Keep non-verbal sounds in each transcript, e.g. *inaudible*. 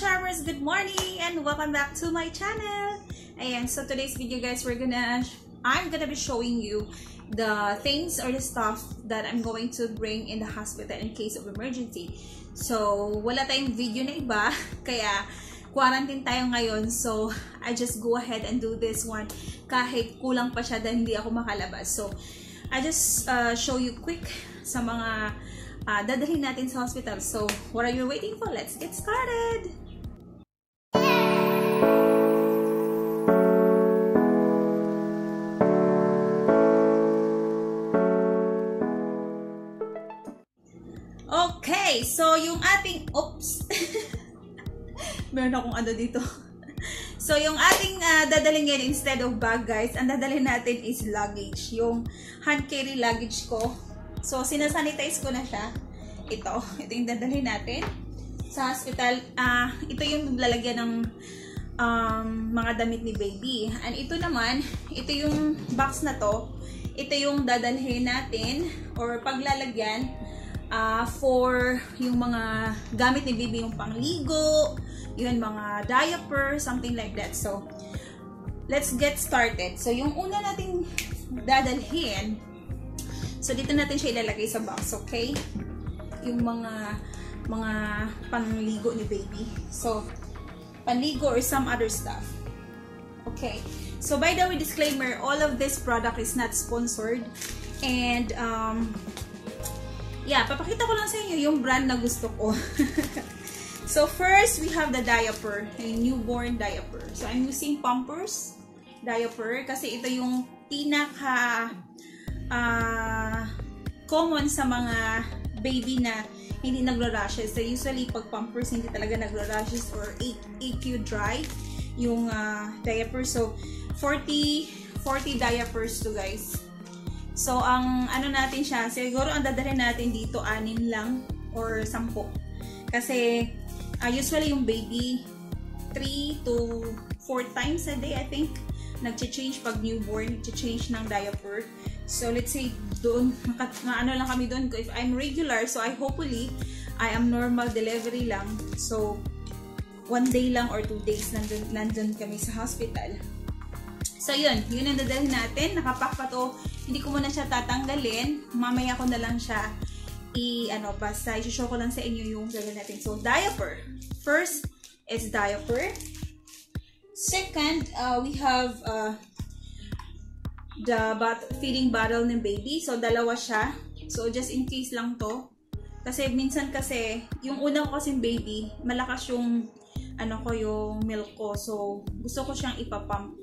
Charmers! Good morning and welcome back to my channel! Ayan, so today's video guys, we're gonna, I'm gonna be showing you the things or the stuff that I'm going to bring in the hospital in case of emergency. So, wala tayong video na iba, *laughs* kaya quarantine tayo ngayon. So, I just go ahead and do this one kahit kulang pa siya dahil hindi ako makalabas. So, I just uh, show you quick sa mga uh, dadalhin natin sa hospital. So, what are you waiting for? Let's get started! Okay, so yung ating, oops, *laughs* meron akong ano dito. So, yung ating uh, dadalhin instead of bag, guys, ang dadalhin natin is luggage. Yung hand carry luggage ko. So, sinasanitize ko na siya. Ito. *laughs* Ito yung dadalhin natin sa hospital. Uh, ito yung lalagyan ng um, mga damit ni baby. And ito naman, ito yung box na to. Ito yung dadalhin natin or paglalagyan uh, for yung mga gamit ni baby, yung pangligo, yun, mga diaper, something like that. So, let's get started. So, yung una nating dadalhin, so dito natin siya ilalagay sa box, okay? Yung mga mga panligo ni baby. So, panligo or some other stuff. Okay. So, by the way, disclaimer, all of this product is not sponsored. And, um, yeah, papakita ko lang sa inyo yung brand na gusto ko. *laughs* So first, we have the diaper, a newborn diaper. So I'm using Pampers diaper kasi ito yung pinaka uh, common sa mga baby na hindi nagro-rashes. So usually pag Pampers hindi talaga nagro-rashes or AQ dry yung uh, diaper. So 40 40 diapers to guys. So ang ano natin siya, siguro ang dadalhin natin dito anim lang or 10. Kasi uh, usually yung baby 3 to 4 times a day I think nagche-change pag newborn nagche-change ng diaper. So let's say doon ano lang kami doon if I'm regular so I hopefully I am normal delivery lang. So one day lang or two days nandun, nandun kami sa hospital. So yun yun ang dadalhin natin. Nakapak pa to hindi ko muna siya tatanggalin mamaya ko na lang siya i ano basta i-show ko lang sa inyo yung gagawin natin. So diaper. First is diaper. Second, uh, we have uh, the bat feeding bottle ng baby. So dalawa siya. So just in case lang to. Kasi minsan kasi yung una ko kasing baby, malakas yung ano ko yung milk ko. So gusto ko siyang ipapump.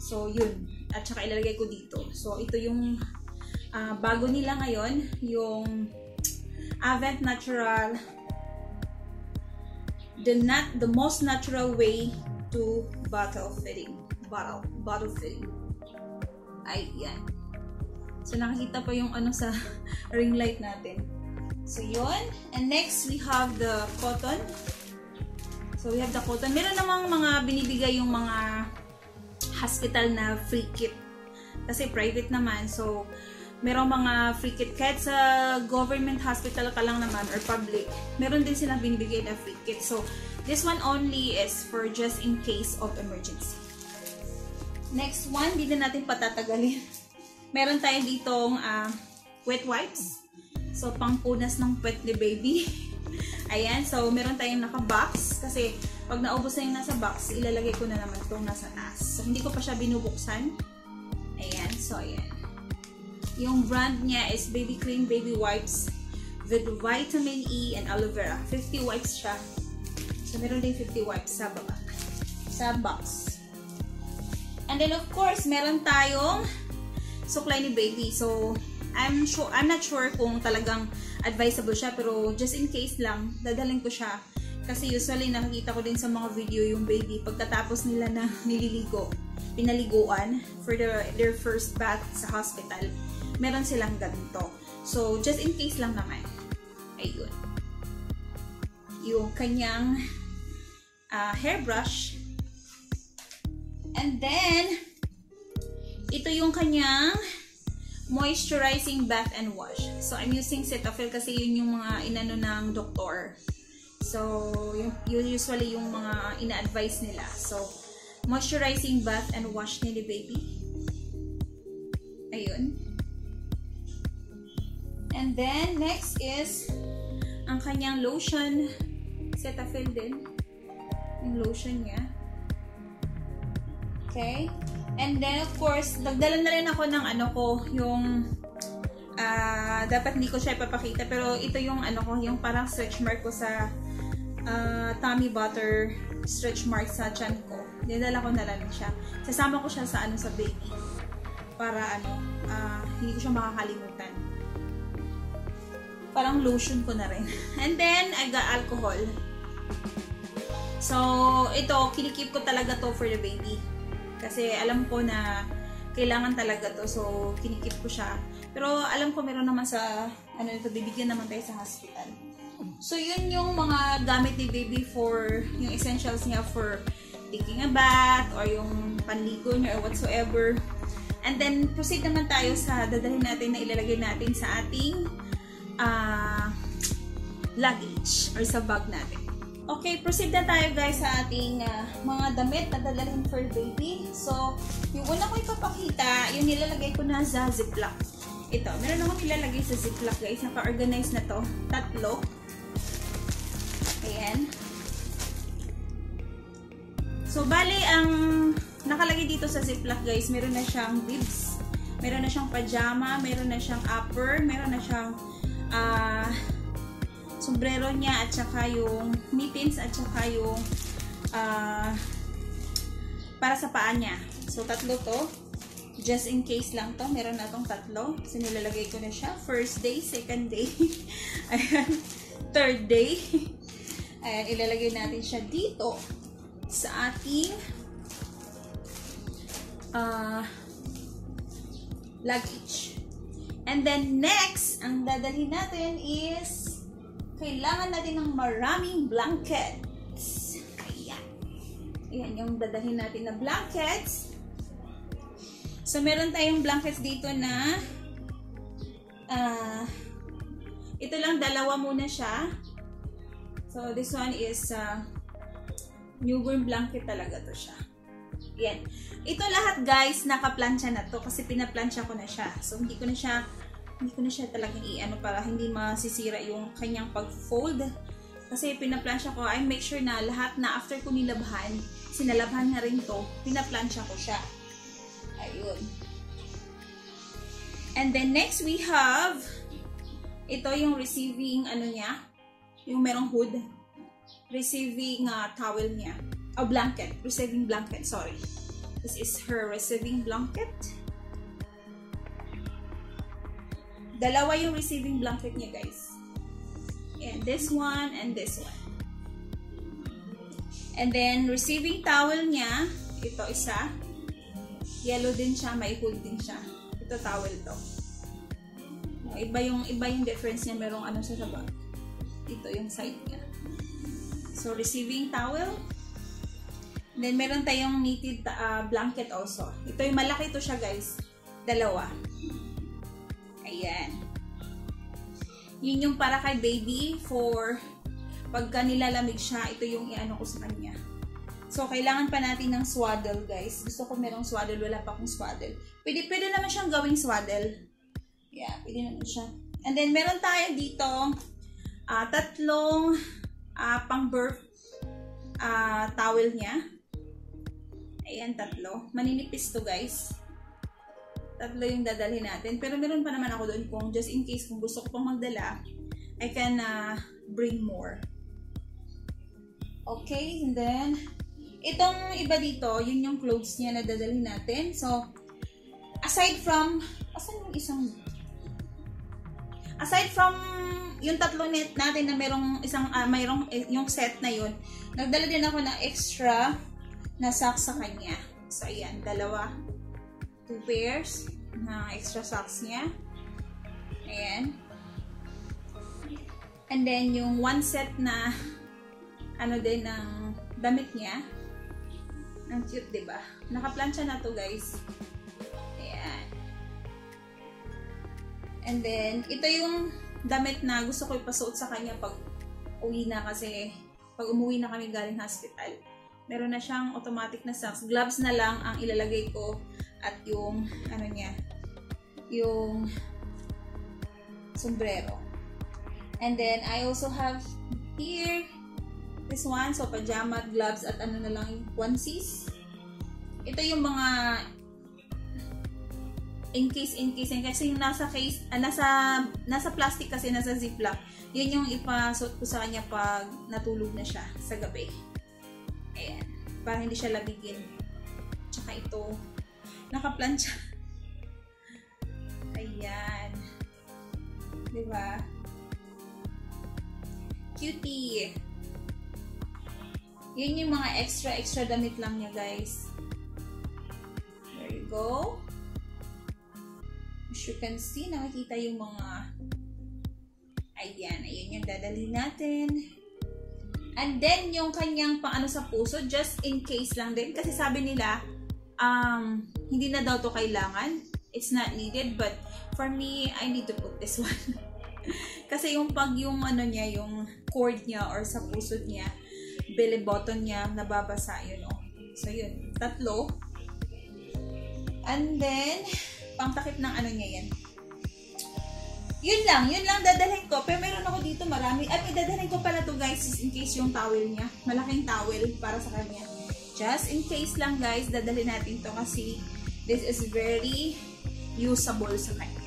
So yun. At saka ilalagay ko dito. So ito yung uh, bago nila ngayon, yung Avent Natural the nat the most natural way to bottle feeding. Bottle, bottle feeding. Ay, yan. So, nakikita pa yung ano sa *laughs* ring light natin. So, yun. And next, we have the cotton. So, we have the cotton. Meron namang mga binibigay yung mga hospital na free kit. Kasi private naman. So, merong mga free kit. Kahit sa government hospital ka lang naman or public meron din silang binibigay na free kit. So this one only is for just in case of emergency. Next one hindi na natin patatagalin. *laughs* Meron tayo ditong uh, wet wipes. So pangpunas ng pet ni baby. *laughs* Ayan so meron tayong naka box kasi pag naubos na yung nasa box ilalagay ko na naman itong nasa taas so hindi ko pa siya binubuksan ayan so ayan yung brand niya is Baby Cream Baby Wipes with vitamin E and aloe vera. 50 wipes siya. So, meron din 50 wipes sa baba. Sa box. And then, of course, meron tayong supply ni baby. So, I'm sure, I'm not sure kung talagang advisable siya, pero just in case lang, dadalhin ko siya. Kasi usually, nakikita ko din sa mga video yung baby, pagkatapos nila na nililigo, pinaliguan for their, their first bath sa hospital meron silang ganito. So, just in case lang naman. Ayun. Yung kanyang uh, hairbrush. And then, ito yung kanyang moisturizing bath and wash. So, I'm using Cetaphil kasi yun yung mga inano ng doktor. So, yun usually yung mga ina-advise nila. So, moisturizing bath and wash ni baby. Ayun. And then, next is ang kanyang lotion. Cetaphil din. Yung lotion niya. Okay? And then, of course, nagdala na rin ako ng ano ko, yung uh, dapat hindi ko siya ipapakita, pero ito yung ano ko, yung parang stretch mark ko sa uh, tummy butter stretch mark sa chan ko. Dinala ko na lang siya. Sasama ko siya sa ano sa baby. Para ano, uh, hindi ko siya makakalimutan. Parang lotion ko na rin. *laughs* And then, I got alcohol. So, ito, kinikip ko talaga to for the baby. Kasi alam ko na kailangan talaga to. So, kinikip ko siya. Pero alam ko meron naman sa, ano ito, bibigyan naman tayo sa hospital. So, yun yung mga gamit ni baby for, yung essentials niya for taking a bath or yung panligo niya or whatsoever. And then, proceed naman tayo sa dadalhin natin na ilalagay natin sa ating uh, luggage or sa bag natin. Okay, proceed na tayo guys sa ating uh, mga damit na dadalhin for baby. So, yung una ko ipapakita, yung nilalagay ko na sa ziplock. Ito, meron akong nilalagay sa ziplock guys. Naka-organize na to. Tatlo. Ayan. So, bali, ang nakalagay dito sa ziplock guys, meron na siyang bibs. Meron na siyang pajama, meron na siyang upper, meron na siyang uh, sombrero niya at saka yung mittens at saka yung uh, para sa paa niya. So, tatlo to. Just in case lang to. Meron na tong tatlo. So, nilalagay ko na siya. First day, second day. *laughs* Ayan. Third day. Ayan, ilalagay natin siya dito sa ating uh, luggage. And then next, ang dadalhin natin is kailangan natin ng maraming blankets. Ayan. Ayan yung dadalhin natin na blankets. So, meron tayong blankets dito na uh, ito lang, dalawa muna siya. So, this one is uh, newborn blanket talaga to siya. Yan. Ito lahat guys, naka-plancha na to kasi pinaplansya ko na siya. So, hindi ko na siya hindi ko na siya talagang i-ano para hindi masisira yung kanyang pag-fold. Kasi pinaplansya ko, I make sure na lahat na after ko nilabhan, sinalabhan na rin to, pinaplansya ko siya. Ayun. And then next we have, ito yung receiving ano niya, yung merong hood. Receiving uh, towel niya. O oh, blanket. Receiving blanket, sorry. This is her receiving blanket. Dalawa yung receiving blanket niya, guys. And this one and this one. And then, receiving towel niya, ito isa. Yellow din siya, may hood din siya. Ito towel to. Iba yung, iba yung difference niya, merong ano sa saba. Ito yung side niya. So, receiving towel. then, meron tayong knitted uh, blanket also. Ito yung malaki to siya, guys. Dalawa. Ayan. Yun yung para kay baby for pagka nilalamig siya, ito yung iano ko sa kanya. So, kailangan pa natin ng swaddle, guys. Gusto ko merong swaddle. Wala pa akong swaddle. Pwede, pwede naman siyang gawing swaddle. Yeah, pwede naman siya. And then, meron tayo dito uh, tatlong uh, pang-birth uh, towel niya. Ayan, tatlo. Maninipis to, guys tatlo yung dadalhin natin. Pero meron pa naman ako doon kung just in case kung gusto ko pang magdala, I can uh, bring more. Okay, and then, itong iba dito, yun yung clothes niya na dadalhin natin. So, aside from, asan yung isang, aside from yung tatlo net natin na merong isang, uh, mayroong, eh, yung set na yun, nagdala din ako ng extra na socks sa kanya. So, ayan, dalawa two pairs ng extra socks niya. Ayan. And then, yung one set na ano din ng damit niya. Ang cute, ba diba? Nakaplansya na to, guys. Ayan. And then, ito yung damit na gusto ko ipasuot sa kanya pag uwi na kasi pag umuwi na kami galing hospital, meron na siyang automatic na socks. Gloves na lang ang ilalagay ko at yung, ano niya, yung sombrero. And then, I also have here, this one, so pajama, gloves, at ano na lang yung onesies. Ito yung mga in case, in case, in case, yung nasa case, ah, nasa, nasa plastic kasi, nasa ziplock, yun yung ipasot ko sa kanya pag natulog na siya sa gabi. Ayan. Para hindi siya labigin. Tsaka ito, nakaplansya. *laughs* Ayan. Diba? Cutie. Yun yung mga extra, extra damit lang niya, guys. There you go. As you can see, nakikita yung mga ayan, ayan yung dadalhin natin. And then, yung kanyang paano sa puso, just in case lang din. Kasi sabi nila, um, hindi na daw to kailangan. It's not needed. But, for me, I need to put this *laughs* one. kasi yung pag yung ano niya, yung cord niya or sa puso niya, belly button niya, nababasa yun, oh. So, yun. Tatlo. And then, pangtakip ng ano niya yan. Yun lang, yun lang dadalhin ko. Pero meron ako dito marami. At idadalhin ko pala to guys, in case yung towel niya. Malaking towel para sa kanya. Just in case lang guys, dadalhin natin to kasi this is very usable sa kanya.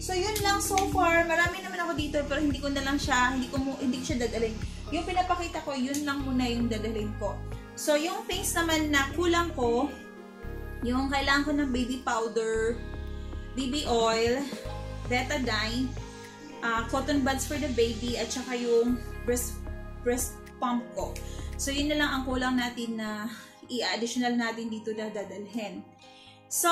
So yun lang so far. Marami naman dito pero hindi ko na lang siya, hindi ko, hindi ko siya dadalhin. Yung pinapakita ko, yun lang muna yung dadalhin ko. So yung things naman na kulang ko, yung kailangan ko ng baby powder, baby oil, betadine, uh, cotton buds for the baby, at saka yung breast, breast pump ko. So, yun na lang ang kulang natin na i-additional natin dito na dadalhin. So,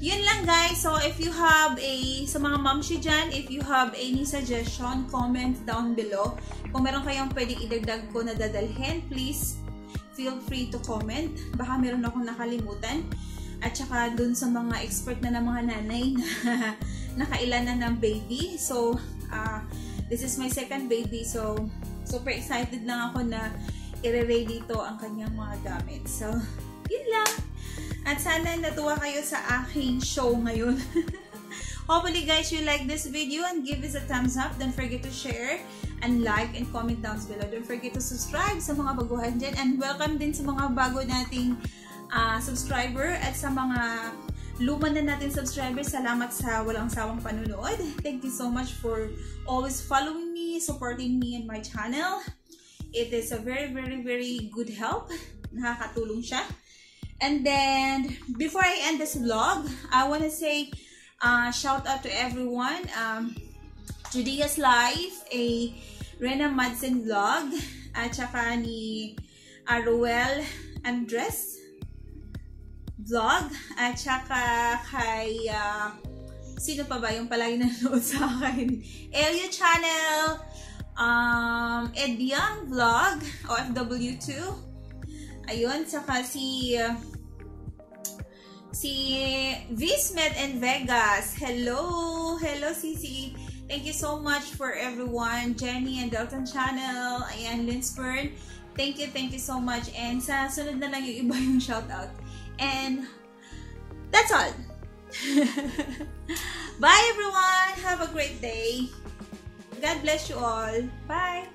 yun lang guys. So, if you have a, sa mga mamshi dyan, if you have any suggestion, comment down below. Kung meron kayong pwedeng idagdag ko na dadalhin, please feel free to comment. Baka meron akong nakalimutan. At saka dun sa mga expert na ng mga nanay na *laughs* nakailan na ng baby. So, uh, this is my second baby. So, super excited lang ako na i-ray dito ang kanyang mga gamit. So, yun lang. At sana natuwa kayo sa aking show ngayon. *laughs* Hopefully guys, you like this video and give us a thumbs up. Don't forget to share and like and comment down below. Don't forget to subscribe sa mga baguhan dyan. And welcome din sa mga bago nating uh, subscriber at sa mga luma na natin subscribers. Salamat sa walang sawang panunood. Thank you so much for always following me, supporting me and my channel. It is a very, very, very good help. Nakakatulong siya. And then, before I end this vlog, I want to say uh, shout out to everyone. Um, Judea's Life, a Rena Madsen vlog, at saka ni Aruel Andres vlog, at saka kay, uh, sino pa ba yung palagi nanonood sa akin? Elio Channel, um, Ed Young Vlog, OFW2, ayun, saka si, si Vismet and Vegas. Hello! Hello, Sisi! Thank you so much for everyone. Jenny and Dalton Channel. Ayan, Linsburn. Thank you, thank you so much. And sa sunod na lang yung iba yung shoutout. And that's all. *laughs* Bye everyone. Have a great day. God bless you all. Bye.